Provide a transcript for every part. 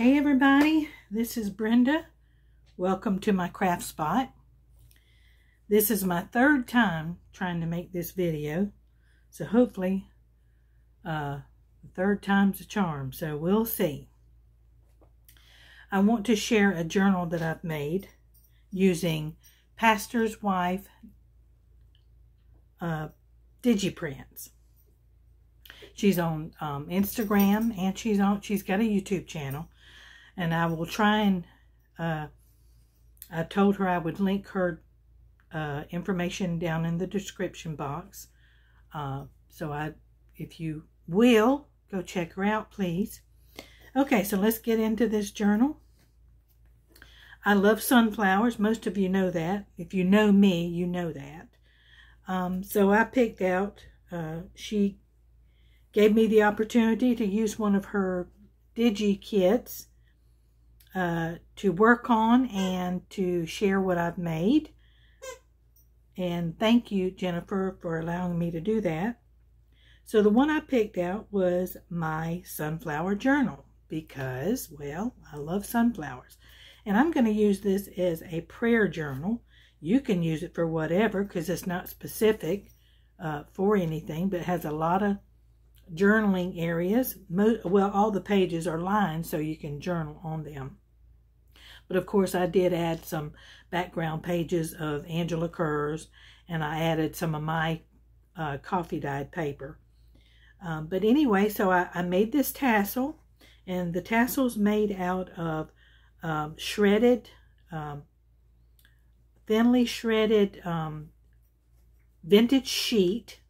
Hey everybody, this is Brenda. Welcome to my craft spot. This is my third time trying to make this video, so hopefully uh, the third time's a charm, so we'll see. I want to share a journal that I've made using Pastor's Wife uh, Digiprints. She's on um, Instagram and she's on she's got a YouTube channel and I will try and uh, I told her I would link her uh, information down in the description box. Uh, so I, if you will, go check her out, please. Okay, so let's get into this journal. I love sunflowers. Most of you know that. If you know me, you know that. Um, so I picked out, uh, she gave me the opportunity to use one of her Digi kits uh, to work on and to share what I've made. And thank you, Jennifer, for allowing me to do that. So the one I picked out was my sunflower journal because, well, I love sunflowers. And I'm going to use this as a prayer journal. You can use it for whatever because it's not specific uh, for anything, but it has a lot of journaling areas. Well, all the pages are lined so you can journal on them. But of course, I did add some background pages of Angela Kerr's, and I added some of my uh, coffee dyed paper. Um, but anyway, so I, I, made this tassel, and the tassel's made out of um, shredded, um, thinly shredded um, vintage sheet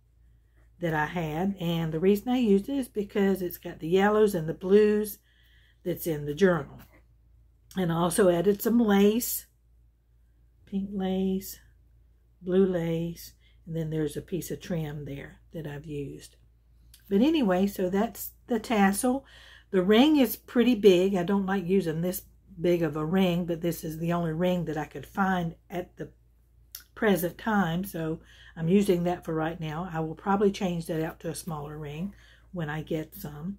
that I had. And the reason I used it is because it's got the yellows and the blues that's in the journal. And also added some lace, pink lace, blue lace, and then there's a piece of trim there that I've used. But anyway, so that's the tassel. The ring is pretty big. I don't like using this big of a ring, but this is the only ring that I could find at the present time. So I'm using that for right now. I will probably change that out to a smaller ring when I get some.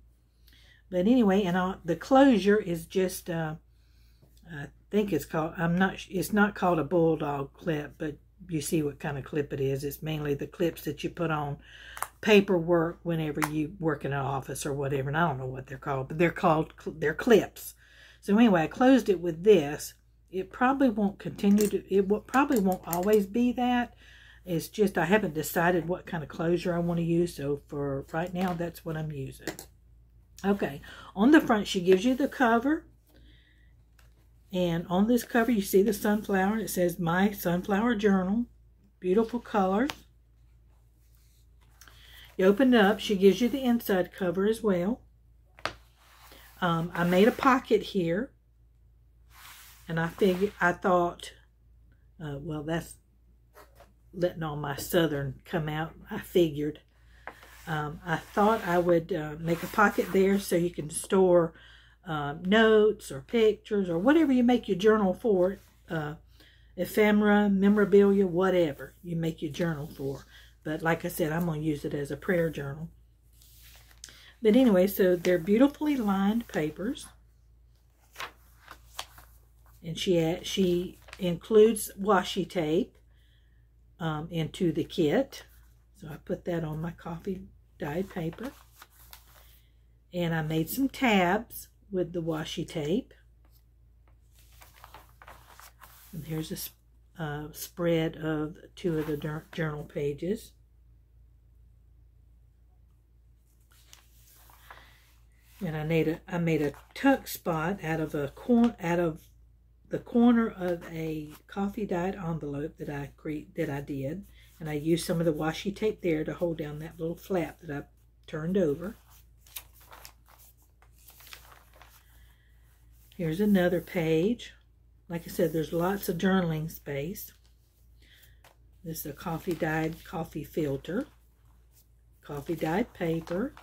But anyway, and I'll, the closure is just uh, I think it's called, I'm not, it's not called a bulldog clip, but you see what kind of clip it is. It's mainly the clips that you put on paperwork whenever you work in an office or whatever. And I don't know what they're called, but they're called, they're clips. So anyway, I closed it with this. It probably won't continue to, it will, probably won't always be that. It's just, I haven't decided what kind of closure I want to use. So for right now, that's what I'm using. Okay, on the front, she gives you the cover and on this cover, you see the sunflower. It says My Sunflower Journal. Beautiful colors. You open it up. She gives you the inside cover as well. Um, I made a pocket here. And I figured, I thought, uh, well, that's letting all my southern come out. I figured. Um, I thought I would uh, make a pocket there so you can store um, notes or pictures or whatever you make your journal for, uh, ephemera, memorabilia, whatever you make your journal for. But like I said, I'm going to use it as a prayer journal. But anyway, so they're beautifully lined papers. And she, she includes washi tape um, into the kit. So I put that on my coffee dyed paper. And I made some tabs with the washi tape. And here's a uh, spread of two of the journal pages. And I made a I made a tuck spot out of a corn out of the corner of a coffee dyed envelope that I create that I did, and I used some of the washi tape there to hold down that little flap that I turned over. Here's another page. Like I said, there's lots of journaling space. This is a coffee dyed coffee filter. Coffee dyed paper.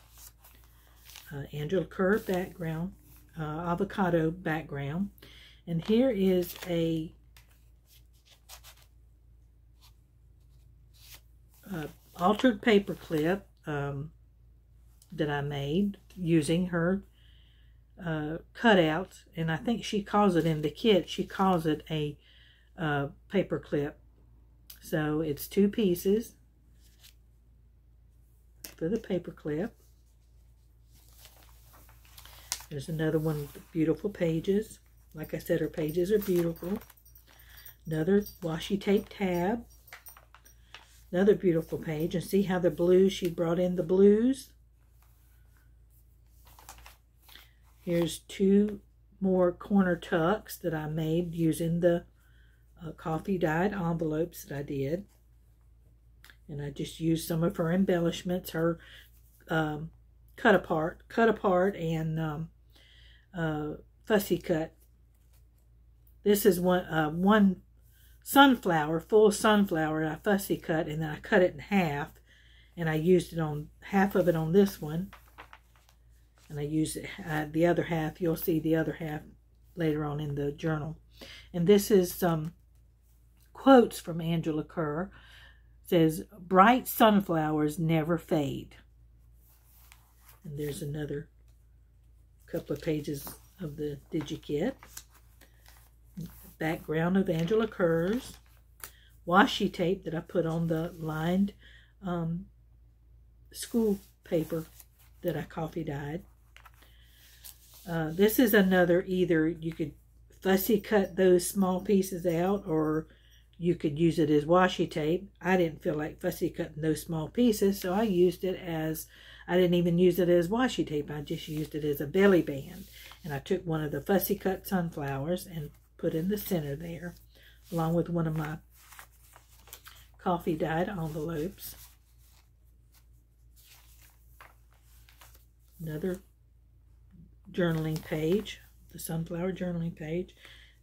Uh, Angela Kerr background. Uh, avocado background. And here is a uh, altered paper clip um, that I made using her uh, cutouts, and I think she calls it in the kit, she calls it a uh, paper clip. So it's two pieces for the paper clip. There's another one with beautiful pages. Like I said, her pages are beautiful. Another washi tape tab. Another beautiful page. And see how the blues, she brought in the blues. Here's two more corner tucks that I made using the uh, coffee dyed envelopes that I did. And I just used some of her embellishments, her um, cut apart, cut apart and um, uh, fussy cut. This is one, uh, one sunflower, full sunflower, I fussy cut and then I cut it in half and I used it on half of it on this one and I use uh, the other half. You'll see the other half later on in the journal. And this is some quotes from Angela Kerr. It says, bright sunflowers never fade. And there's another couple of pages of the DigiKit. Background of Angela Kerr's. Washi tape that I put on the lined um, school paper that I coffee dyed. Uh, this is another either you could fussy cut those small pieces out or you could use it as washi tape. I didn't feel like fussy cutting those small pieces, so I used it as, I didn't even use it as washi tape. I just used it as a belly band. And I took one of the fussy cut sunflowers and put in the center there, along with one of my coffee dyed envelopes. Another journaling page, the sunflower journaling page.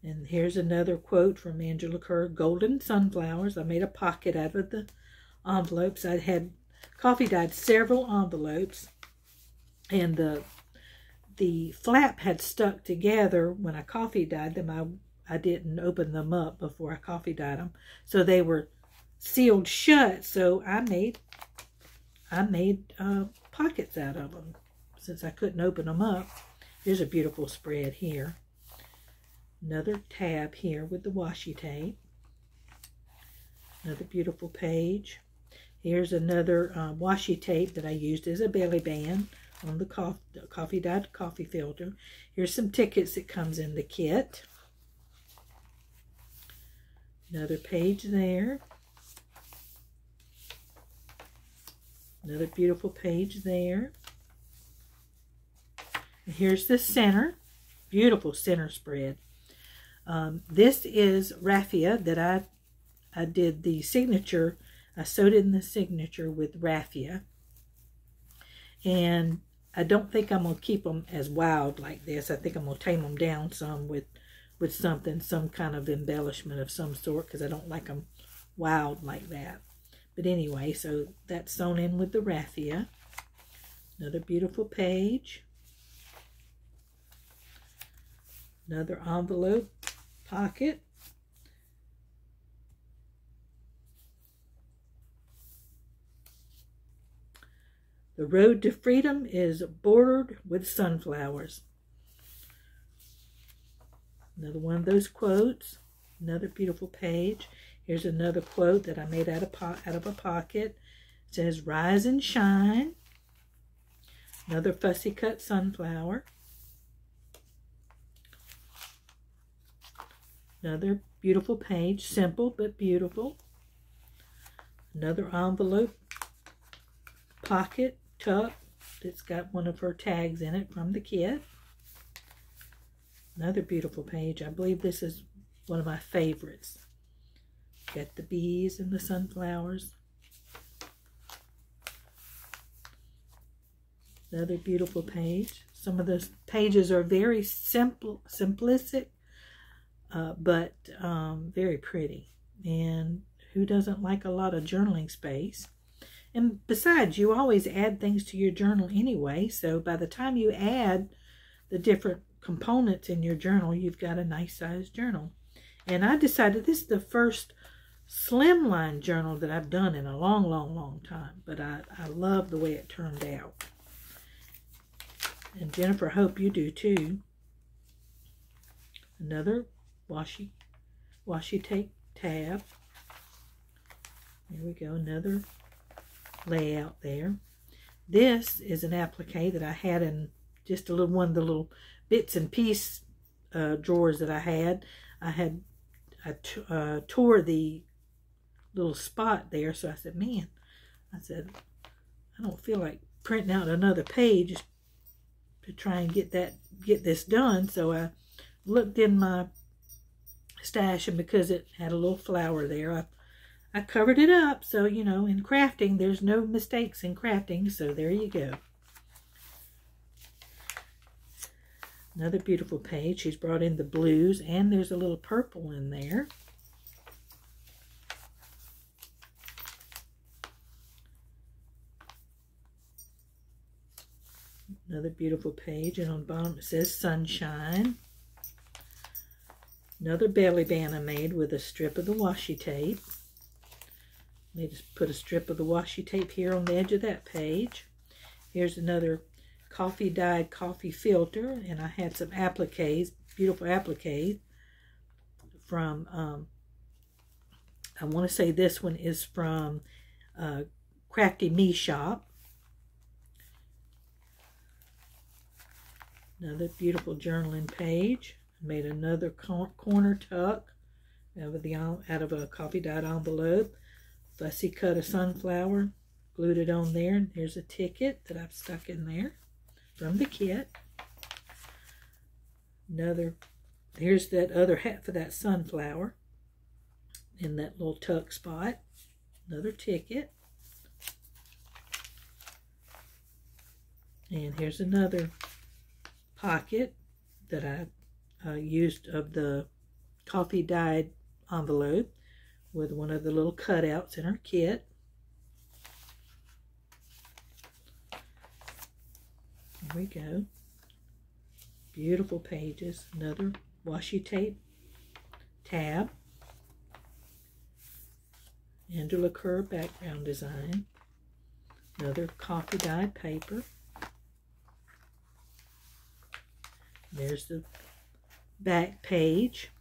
And here's another quote from Angela Kerr, Golden Sunflowers. I made a pocket out of the envelopes. I had coffee dyed several envelopes and the the flap had stuck together when I coffee dyed them. I, I didn't open them up before I coffee dyed them. So they were sealed shut. So I made I made uh, pockets out of them since I couldn't open them up. Here's a beautiful spread here. Another tab here with the washi tape. Another beautiful page. Here's another uh, washi tape that I used as a belly band on the coffee, coffee dyed coffee filter. Here's some tickets that comes in the kit. Another page there. Another beautiful page there. Here's the center. Beautiful center spread. Um, this is raffia that I, I did the signature. I sewed in the signature with raffia. And I don't think I'm going to keep them as wild like this. I think I'm going to tame them down some with, with something, some kind of embellishment of some sort because I don't like them wild like that. But anyway, so that's sewn in with the raffia. Another beautiful page. Another envelope pocket. The road to freedom is bordered with sunflowers. Another one of those quotes. Another beautiful page. Here's another quote that I made out of, out of a pocket. It says, Rise and shine. Another fussy cut sunflower. Another beautiful page, simple but beautiful. Another envelope, pocket, tuck, that's got one of her tags in it from the kit. Another beautiful page. I believe this is one of my favorites. Got the bees and the sunflowers. Another beautiful page. Some of the pages are very simple, simplistic, uh, but um, very pretty. And who doesn't like a lot of journaling space? And besides, you always add things to your journal anyway, so by the time you add the different components in your journal, you've got a nice sized journal. And I decided this is the first slimline journal that I've done in a long, long, long time, but I, I love the way it turned out. And Jennifer, hope you do too. Another washi, washi tape tab. There we go, another layout there. This is an applique that I had in just a little one of the little bits and piece uh, drawers that I had. I had I uh, tore the little spot there, so I said, man, I said, I don't feel like printing out another page to try and get that get this done. So I looked in my stash, and because it had a little flower there, I I covered it up. So, you know, in crafting, there's no mistakes in crafting. So there you go. Another beautiful page. She's brought in the blues and there's a little purple in there. Another beautiful page. And on the bottom it says Sunshine. Another belly band I made with a strip of the washi tape. Let me just put a strip of the washi tape here on the edge of that page. Here's another coffee dyed coffee filter, and I had some appliques, beautiful appliques from, um, I want to say this one is from uh, Crafty Me Shop. Another beautiful journaling page. Made another corner tuck out of, the, out of a coffee dyed envelope. Fussy cut a sunflower, glued it on there. And here's a ticket that I've stuck in there from the kit. Another, here's that other hat for that sunflower in that little tuck spot. Another ticket. And here's another pocket that I uh, used of the coffee dyed envelope with one of the little cutouts in our kit. There we go. Beautiful pages. Another washi tape tab. Angela Kerr background design. Another coffee dyed paper. There's the back page.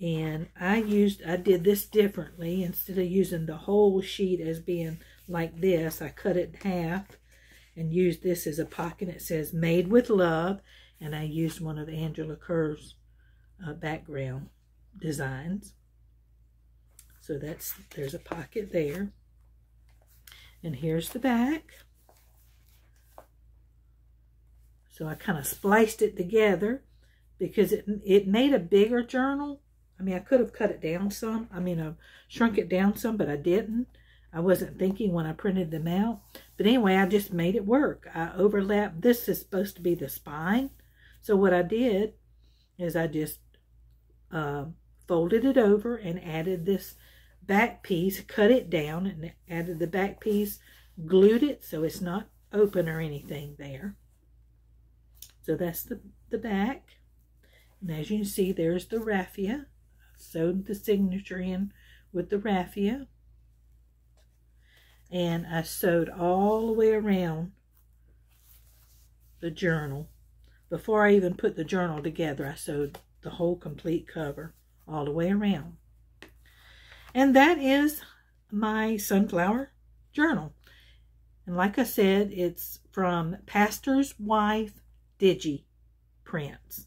And I used, I did this differently. Instead of using the whole sheet as being like this, I cut it in half and used this as a pocket. It says made with love. And I used one of Angela Kerr's uh, background designs. So that's, there's a pocket there. And here's the back. So I kind of spliced it together because it, it made a bigger journal I mean, I could have cut it down some. I mean, I shrunk it down some, but I didn't. I wasn't thinking when I printed them out. But anyway, I just made it work. I overlapped. This is supposed to be the spine. So what I did is I just uh, folded it over and added this back piece, cut it down and added the back piece, glued it so it's not open or anything there. So that's the, the back. And as you can see, there's the raffia sewed the signature in with the raffia. And I sewed all the way around the journal. Before I even put the journal together, I sewed the whole complete cover all the way around. And that is my sunflower journal. And like I said, it's from Pastor's Wife Digi Prints.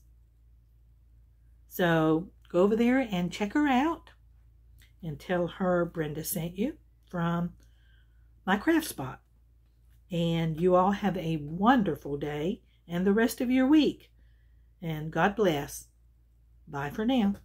So go over there and check her out and tell her Brenda sent you from my craft spot. And you all have a wonderful day and the rest of your week. And God bless. Bye for now.